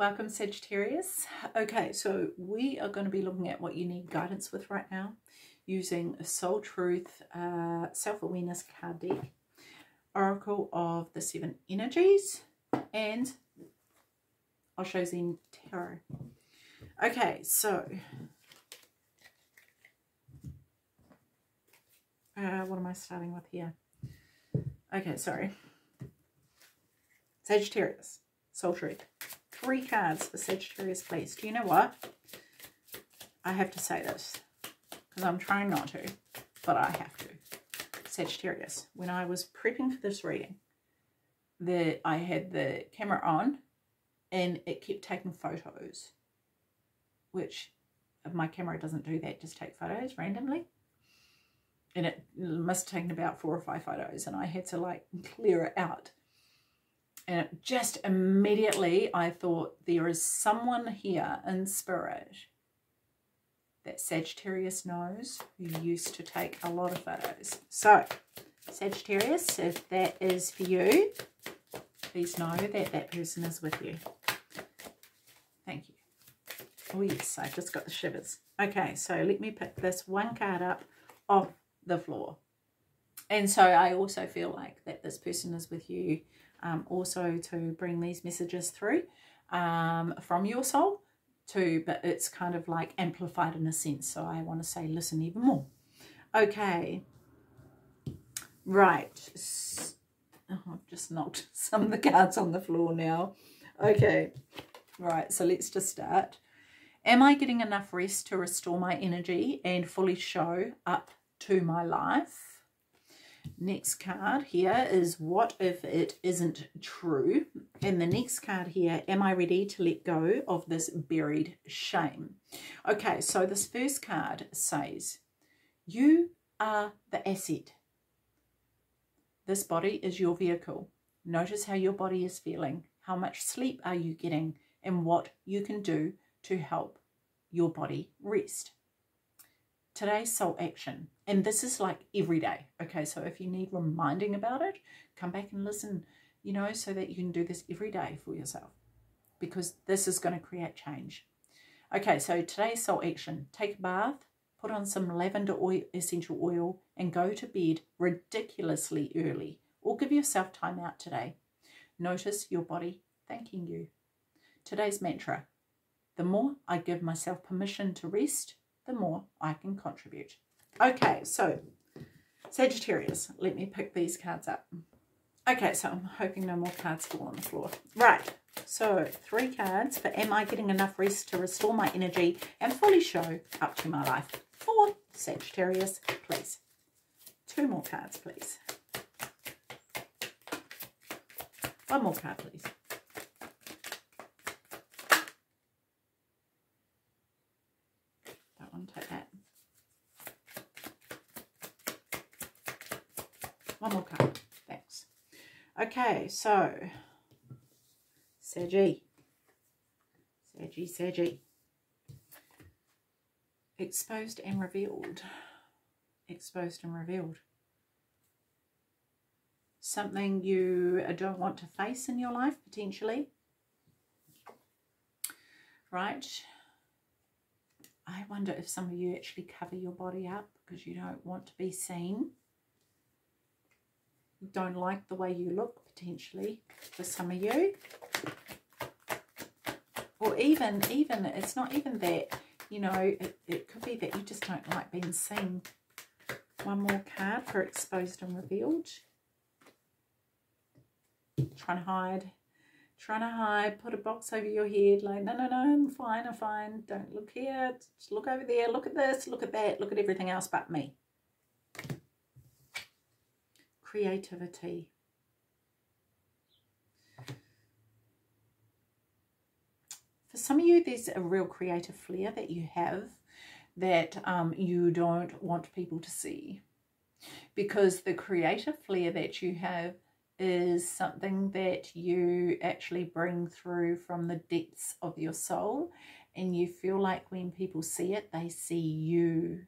Welcome Sagittarius. Okay, so we are going to be looking at what you need guidance with right now using a Soul Truth uh, Self-Awareness card deck, Oracle of the Seven Energies, and Osho Zen Tarot. Okay, so uh, what am I starting with here? Okay, sorry. Sagittarius, Soul Truth. Three cards for Sagittarius, please. Do you know what? I have to say this because I'm trying not to, but I have to. Sagittarius, when I was prepping for this reading, the I had the camera on and it kept taking photos, which my camera doesn't do that, just take photos randomly. And it must have taken about four or five photos and I had to like clear it out. And just immediately I thought there is someone here in spirit that Sagittarius knows who used to take a lot of photos. So, Sagittarius, if that is for you, please know that that person is with you. Thank you. Oh yes, I just got the shivers. Okay, so let me pick this one card up off the floor. And so I also feel like that this person is with you um, also to bring these messages through um, from your soul too, but it's kind of like amplified in a sense. So I want to say listen even more. Okay. Right. Oh, I've just knocked some of the cards on the floor now. Okay. Right, so let's just start. Am I getting enough rest to restore my energy and fully show up to my life? Next card here is what if it isn't true? And the next card here, am I ready to let go of this buried shame? Okay, so this first card says, you are the asset. This body is your vehicle. Notice how your body is feeling. How much sleep are you getting? And what you can do to help your body rest today's soul action. And this is like every day. Okay, so if you need reminding about it, come back and listen, you know, so that you can do this every day for yourself. Because this is going to create change. Okay, so today's soul action. Take a bath, put on some lavender oil, essential oil, and go to bed ridiculously early. Or give yourself time out today. Notice your body thanking you. Today's mantra. The more I give myself permission to rest, the more I can contribute. Okay, so Sagittarius, let me pick these cards up. Okay, so I'm hoping no more cards fall on the floor. Right, so three cards for Am I Getting Enough Rest to Restore My Energy and Fully Show Up to My Life? For Sagittarius, please. Two more cards, please. One more card, please. One more card. Thanks. Okay, so Saggy. Saggy, Saggy. Exposed and revealed. Exposed and revealed. Something you don't want to face in your life, potentially. Right. I wonder if some of you actually cover your body up because you don't want to be seen You don't like the way you look potentially for some of you. Or even even it's not even that you know it, it could be that you just don't like being seen. One more card for exposed and revealed. Trying to hide trying to hide put a box over your head like no no no i'm fine i'm fine don't look here just look over there look at this look at that look at everything else but me. Creativity. Some of you, there's a real creative flair that you have that um, you don't want people to see. Because the creative flair that you have is something that you actually bring through from the depths of your soul and you feel like when people see it, they see you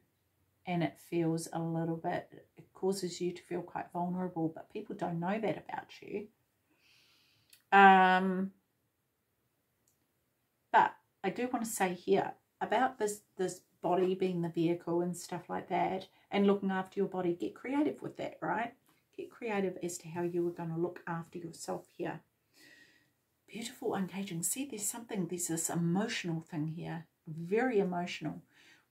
and it feels a little bit it causes you to feel quite vulnerable, but people don't know that about you. Um, I do want to say here about this this body being the vehicle and stuff like that and looking after your body. Get creative with that, right? Get creative as to how you are going to look after yourself here. Beautiful, engaging. See, there's something, there's this emotional thing here. Very emotional.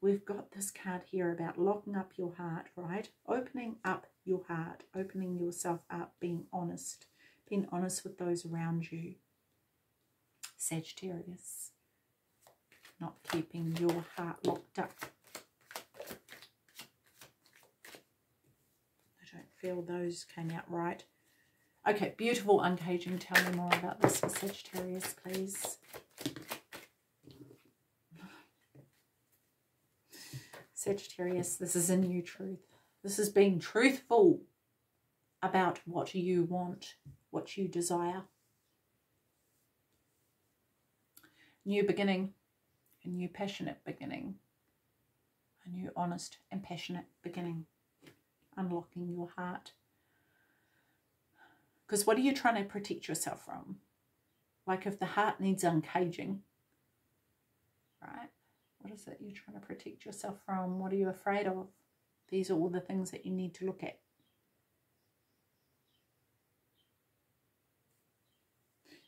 We've got this card here about locking up your heart, right? Opening up your heart, opening yourself up, being honest, being honest with those around you. Sagittarius, not keeping your heart locked up. I don't feel those came out right. Okay, beautiful uncaging. Tell me more about this for Sagittarius, please. Sagittarius, this is a new truth. This is being truthful about what you want, what you desire. New beginning, a new passionate beginning, a new honest and passionate beginning, unlocking your heart. Because what are you trying to protect yourself from? Like if the heart needs uncaging, right? What is it you're trying to protect yourself from? What are you afraid of? These are all the things that you need to look at.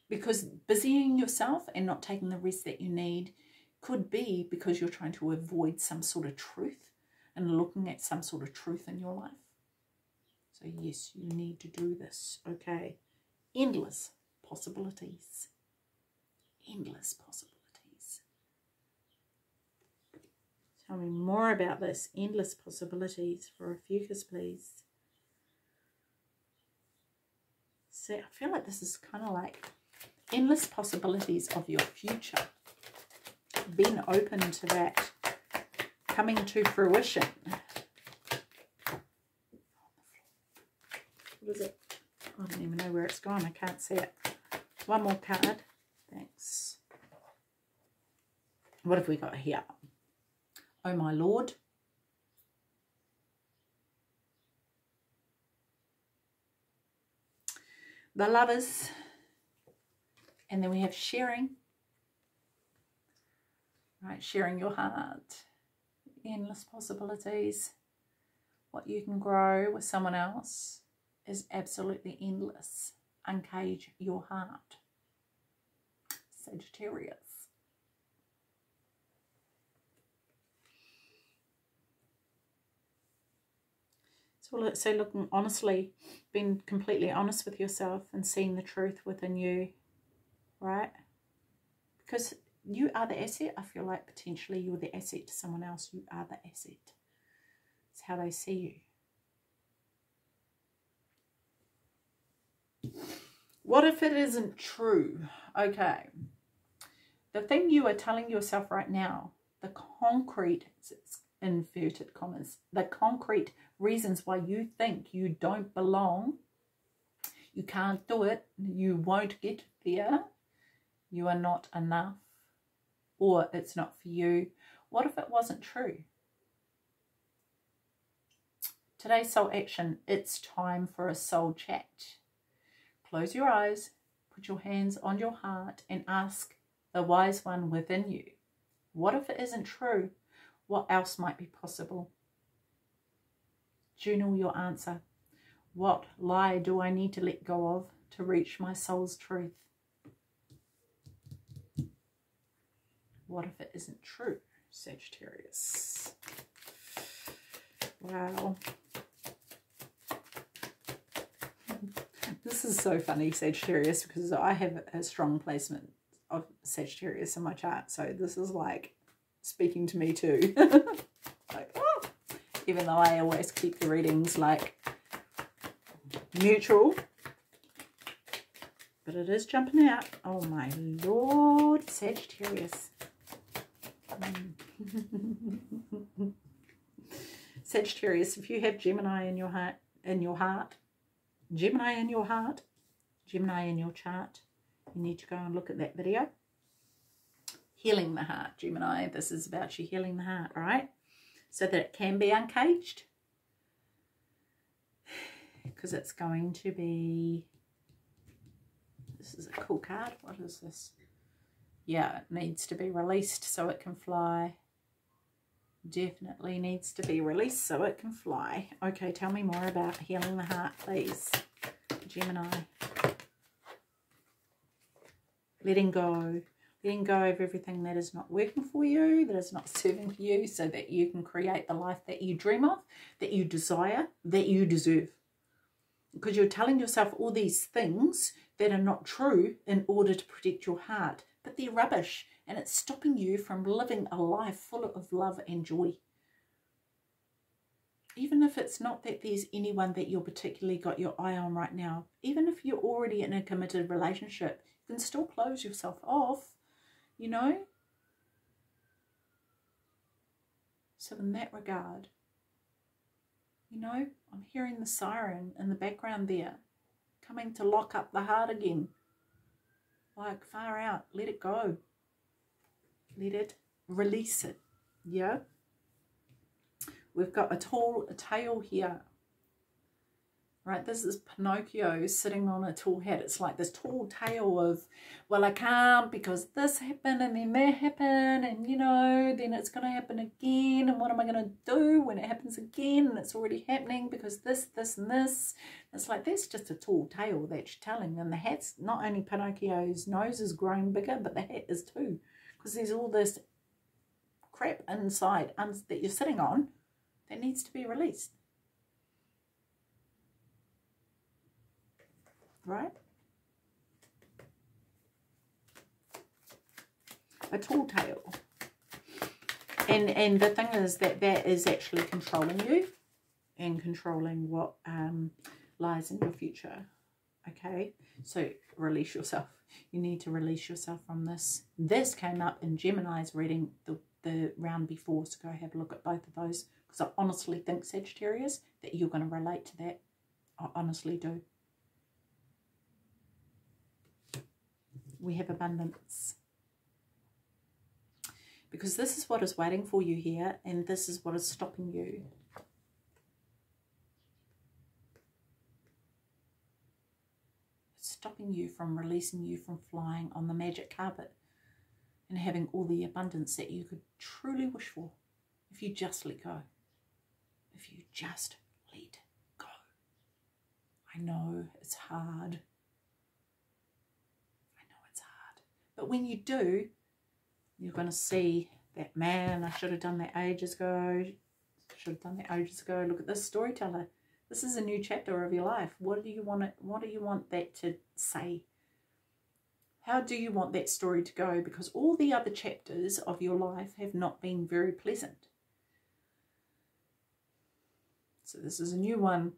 Because busying yourself and not taking the rest that you need could be because you're trying to avoid some sort of truth and looking at some sort of truth in your life. So yes, you need to do this, okay? Endless possibilities. Endless possibilities. Tell me more about this. Endless possibilities for Ophiuchus, please. See, I feel like this is kind of like endless possibilities of your future. Being open to that coming to fruition. What is it? I don't even know where it's gone. I can't see it. One more card. Thanks. What have we got here? Oh, my Lord. The lovers. And then we have sharing. Right, sharing your heart. Endless possibilities. What you can grow with someone else is absolutely endless. Uncage your heart. Sagittarius. So let's say looking honestly, being completely honest with yourself and seeing the truth within you, right? Because you are the asset. I feel like potentially you're the asset to someone else. You are the asset. It's how they see you. What if it isn't true? Okay. The thing you are telling yourself right now, the concrete, inverted commas, the concrete reasons why you think you don't belong, you can't do it, you won't get there, you are not enough, or it's not for you. What if it wasn't true? Today's soul action, it's time for a soul chat. Close your eyes, put your hands on your heart, and ask the wise one within you what if it isn't true? What else might be possible? Journal your answer. What lie do I need to let go of to reach my soul's truth? What if it isn't true, Sagittarius? Wow. This is so funny, Sagittarius, because I have a strong placement of Sagittarius in my chart. So this is like speaking to me too. like, oh. Even though I always keep the readings like neutral. But it is jumping out. Oh my lord, Sagittarius. Mm. Sagittarius, if you have Gemini in your heart, in your heart, Gemini in your heart, Gemini in your chart, you need to go and look at that video. Healing the heart, Gemini. This is about you healing the heart, right? So that it can be uncaged. Because it's going to be... This is a cool card. What is this? Yeah, it needs to be released so it can fly. Definitely needs to be released so it can fly. Okay, tell me more about healing the heart, please. Gemini. Letting go. Letting go of everything that is not working for you, that is not serving for you, so that you can create the life that you dream of, that you desire, that you deserve. Because you're telling yourself all these things that are not true in order to protect your heart, but they're rubbish and it's stopping you from living a life full of love and joy. Even if it's not that there's anyone that you're particularly got your eye on right now, even if you're already in a committed relationship, you can still close yourself off, you know? So in that regard, you know, I'm hearing the siren in the background there, coming to lock up the heart again. Like far out, let it go. Let it release it. Yeah. We've got a tall tale here right? This is Pinocchio sitting on a tall hat. It's like this tall tale of, well, I can't because this happened and then that happened and, you know, then it's going to happen again. And what am I going to do when it happens again? And it's already happening because this, this and this. It's like, that's just a tall tale that you're telling. And the hat's, not only Pinocchio's nose is growing bigger, but the hat is too. Because there's all this crap inside um, that you're sitting on that needs to be released. Right? A tall tale. And, and the thing is that that is actually controlling you and controlling what um, lies in your future. Okay, so release yourself. You need to release yourself from this. This came up in Gemini's reading the, the round before, so go have a look at both of those because I honestly think, Sagittarius, that you're going to relate to that. I honestly do. We have abundance. Because this is what is waiting for you here, and this is what is stopping you. It's stopping you from releasing you from flying on the magic carpet and having all the abundance that you could truly wish for if you just let go. If you just let go. I know it's hard. But when you do, you're going to see that, man, I should have done that ages ago. Should have done that ages ago. Look at this storyteller. This is a new chapter of your life. What do you want it, what do you want that to say? How do you want that story to go? Because all the other chapters of your life have not been very pleasant. So this is a new one.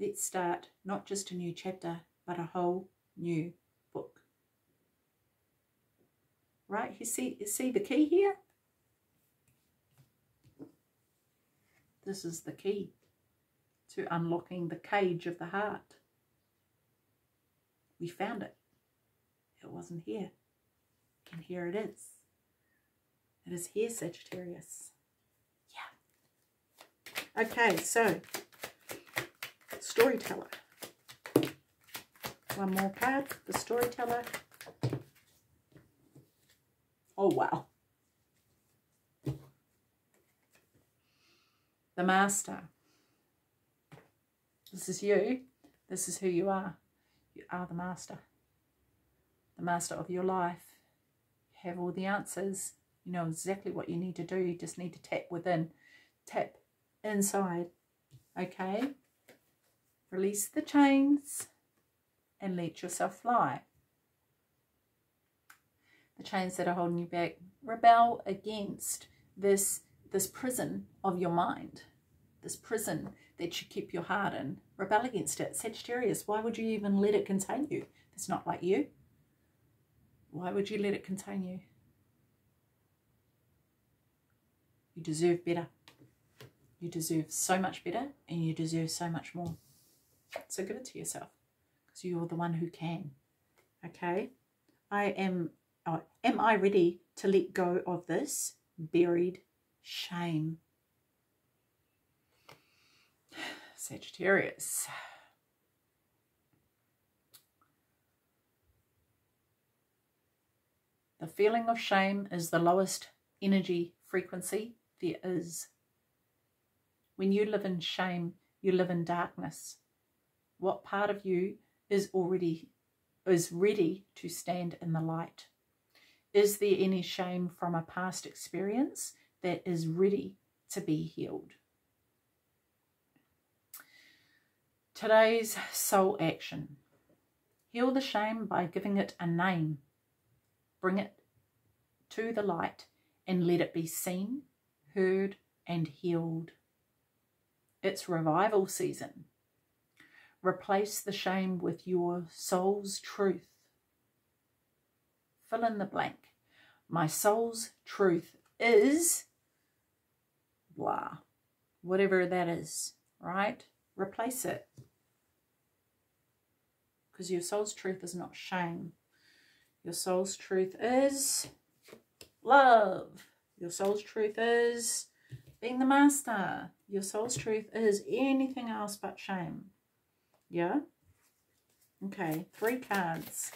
Let's start not just a new chapter, but a whole new right? You see, you see the key here? This is the key to unlocking the cage of the heart. We found it. It wasn't here. And here it is. It is here, Sagittarius. Yeah. Okay, so storyteller. One more card, the storyteller. Oh, wow. The Master. This is you. This is who you are. You are the Master. The Master of your life. You have all the answers. You know exactly what you need to do. You just need to tap within. Tap inside. Okay? Release the chains and let yourself fly the chains that are holding you back. Rebel against this, this prison of your mind, this prison that you keep your heart in. Rebel against it. Sagittarius, why would you even let it contain you? It's not like you. Why would you let it contain you? You deserve better. You deserve so much better and you deserve so much more. So give it to yourself because you're the one who can. Okay? I am oh, am I ready to let go of this buried shame? Sagittarius. The feeling of shame is the lowest energy frequency there is. When you live in shame, you live in darkness. What part of you is already is ready to stand in the light? Is there any shame from a past experience that is ready to be healed? Today's soul action. Heal the shame by giving it a name. Bring it to the light and let it be seen, heard, and healed. It's revival season. Replace the shame with your soul's truth. Fill in the blank. My soul's truth is blah, whatever that is, right? Replace it. Because your soul's truth is not shame. Your soul's truth is love. Your soul's truth is being the master. Your soul's truth is anything else but shame. Yeah? Okay, three cards.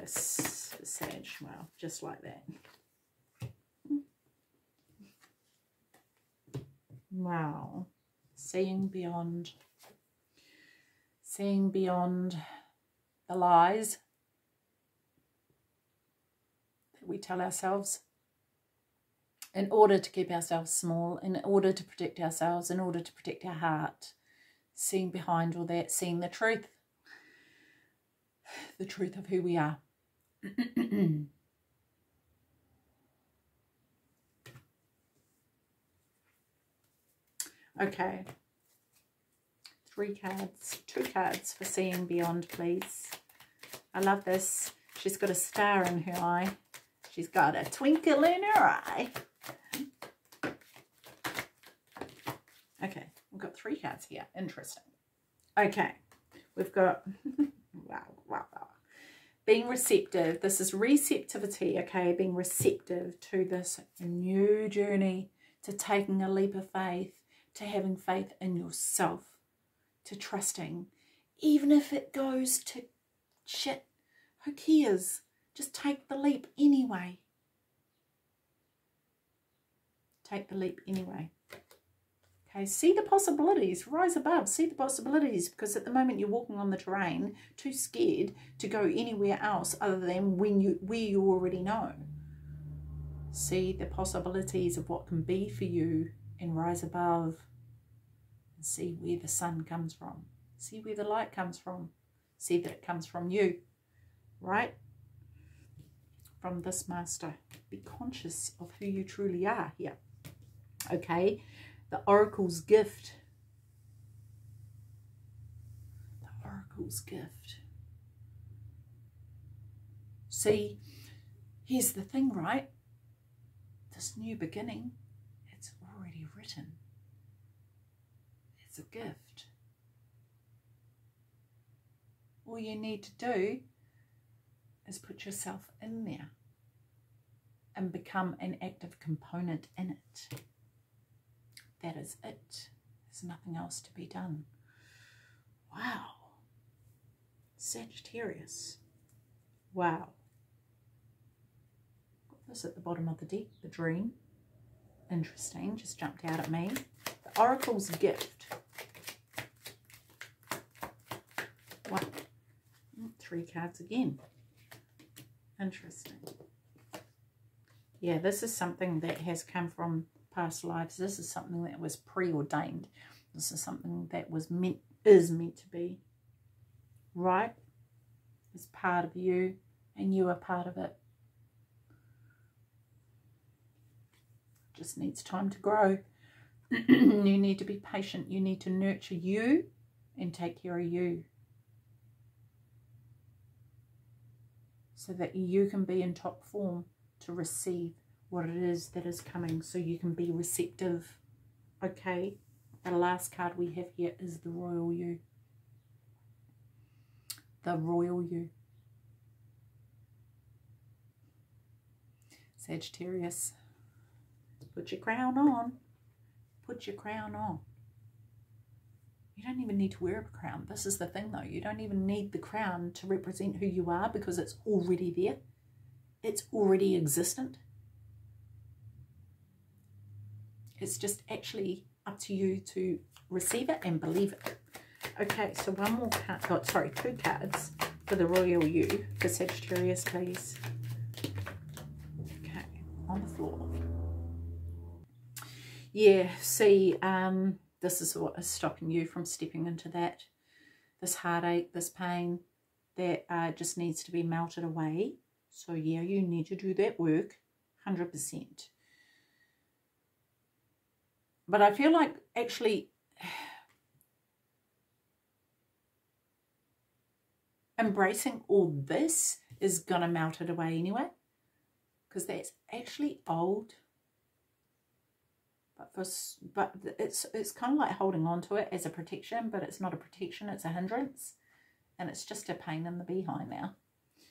This, Sag, well, just like that. Wow. Seeing beyond. Seeing beyond the lies that we tell ourselves in order to keep ourselves small, in order to protect ourselves, in order to protect our heart, seeing behind all that, seeing the truth, the truth of who we are. okay. Three cards, two cards for seeing beyond, please. I love this. She's got a star in her eye. She's got a twinkle in her eye. Okay, we've got three cards here. Interesting. Okay, we've got, wow, wow, wow. Being receptive. This is receptivity, okay? Being receptive to this new journey, to taking a leap of faith, to having faith in yourself, to trusting. Even if it goes to shit, who cares? Just take the leap anyway. Take the leap anyway. Okay, see the possibilities, rise above, see the possibilities because at the moment you're walking on the terrain, too scared to go anywhere else other than when you where you already know. See the possibilities of what can be for you and rise above and see where the sun comes from. See where the light comes from. See that it comes from you, right? From this master. Be conscious of who you truly are here. Okay, the oracle's gift. The oracle's gift. See, here's the thing, right? This new beginning, it's already written. It's a gift. All you need to do is put yourself in there and become an active component in it. That is it. There's nothing else to be done. Wow. Sagittarius. Wow. Got this at the bottom of the deck, the dream. Interesting, just jumped out at me. The Oracle's gift. Wow. Oh, three cards again. Interesting. Yeah, this is something that has come from past lives. This is something that was preordained. This is something that was meant, is meant to be. Right? It's part of you and you are part of it. Just needs time to grow. you need to be patient. You need to nurture you and take care of you. So that you can be in top form to receive what it is that is coming so you can be receptive. Okay, the last card we have here is the Royal You. The Royal You. Sagittarius, put your crown on. Put your crown on. You don't even need to wear a crown. This is the thing though. You don't even need the crown to represent who you are because it's already there. It's already existent. It's just actually up to you to receive it and believe it. Okay, so one more card. Oh, sorry, two cards for the Royal You for Sagittarius, please. Okay, on the floor. Yeah, see, um, this is what is stopping you from stepping into that. This heartache, this pain that uh, just needs to be melted away. So yeah, you need to do that work, 100%. But I feel like actually embracing all this is going to melt it away anyway. Because that's actually old. But, for, but it's, it's kind of like holding on to it as a protection, but it's not a protection, it's a hindrance. And it's just a pain in the behind now.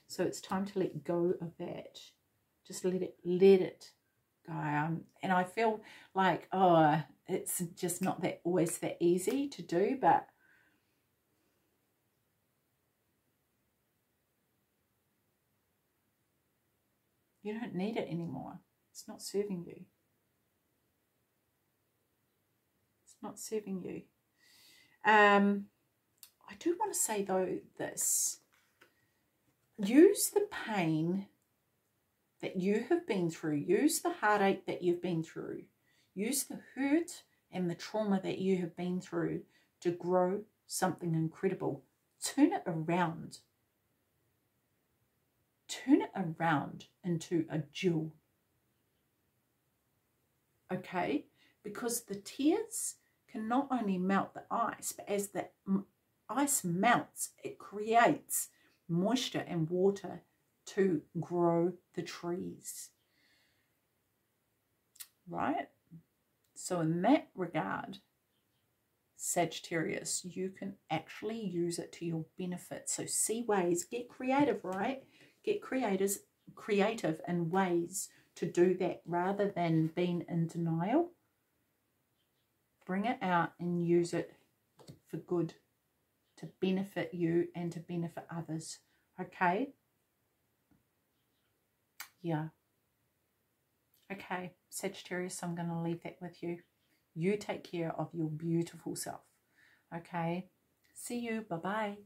So it's time to let go of that. Just let it, let it guy. Um, and I feel like, oh, it's just not that always that easy to do, but you don't need it anymore. It's not serving you. It's not serving you. Um, I do want to say, though, this. Use the pain that you have been through. Use the heartache that you've been through. Use the hurt and the trauma that you have been through to grow something incredible. Turn it around. Turn it around into a jewel. Okay? Because the tears can not only melt the ice, but as the ice melts, it creates moisture and water to grow the trees. Right? So in that regard, Sagittarius, you can actually use it to your benefit. So see ways, get creative, right? Get creators, creative in ways to do that rather than being in denial. Bring it out and use it for good, to benefit you and to benefit others. Okay? Yeah. Okay, Sagittarius, I'm going to leave that with you. You take care of your beautiful self. Okay? See you. Bye-bye.